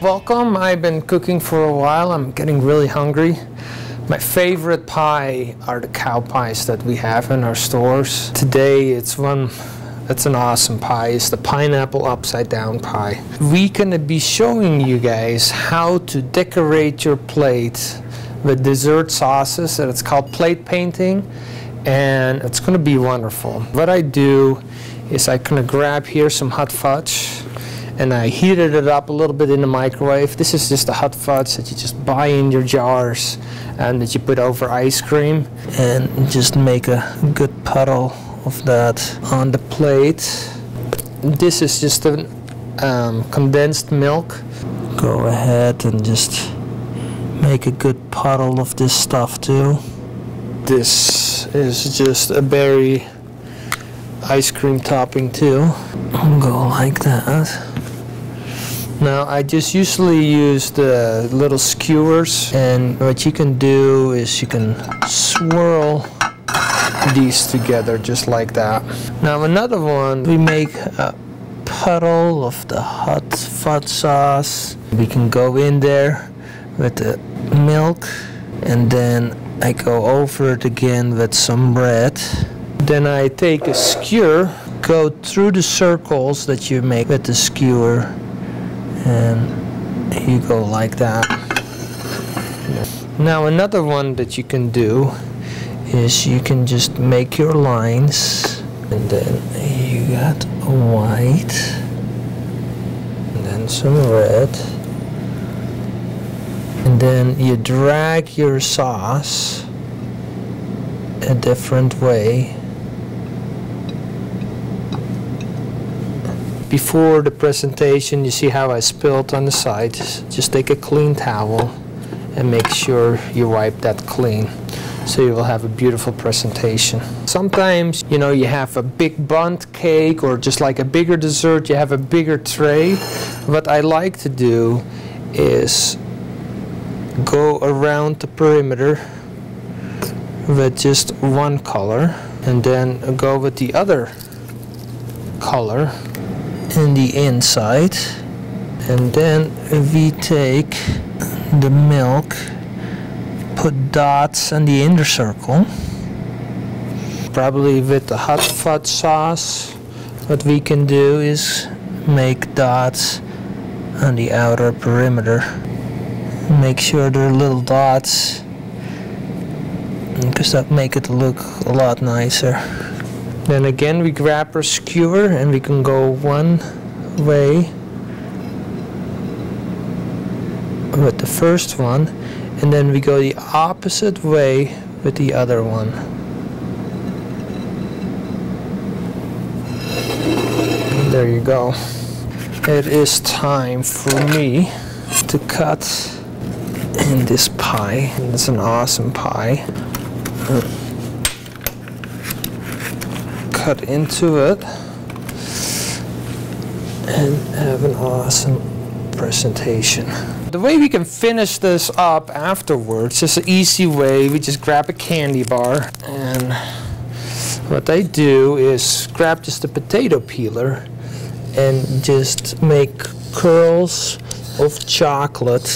welcome. I've been cooking for a while. I'm getting really hungry. My favorite pie are the cow pies that we have in our stores. Today it's one that's an awesome pie. It's the pineapple upside down pie. We're gonna be showing you guys how to decorate your plate with dessert sauces and it's called plate painting and it's gonna be wonderful. What I do is I kind of grab here some hot fudge and I heated it up a little bit in the microwave. This is just a hot fudge that you just buy in your jars and that you put over ice cream and just make a good puddle of that on the plate. This is just a um, condensed milk. Go ahead and just make a good puddle of this stuff too. This is just a berry ice cream topping too. Go like that. Now I just usually use the little skewers and what you can do is you can swirl these together just like that. Now another one, we make a puddle of the hot fudge sauce. We can go in there with the milk and then I go over it again with some bread. Then I take a skewer, go through the circles that you make with the skewer and you go like that. Now another one that you can do is you can just make your lines and then you got a white and then some red and then you drag your sauce a different way before the presentation you see how I spilled on the side. Just take a clean towel and make sure you wipe that clean so you will have a beautiful presentation. Sometimes you know you have a big bundt cake or just like a bigger dessert you have a bigger tray. What I like to do is go around the perimeter with just one color and then go with the other color in the inside and then we take the milk put dots on the inner circle probably with the hot fudge sauce. What we can do is make dots on the outer perimeter. Make sure they're little dots because that make it look a lot nicer then again we grab our skewer and we can go one way with the first one and then we go the opposite way with the other one. And there you go. It is time for me to cut in this pie. It's an awesome pie cut into it and have an awesome presentation. The way we can finish this up afterwards is an easy way. We just grab a candy bar and what I do is grab just a potato peeler and just make curls of chocolate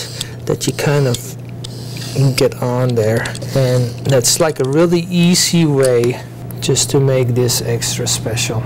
that you kind of get on there and that's like a really easy way just to make this extra special.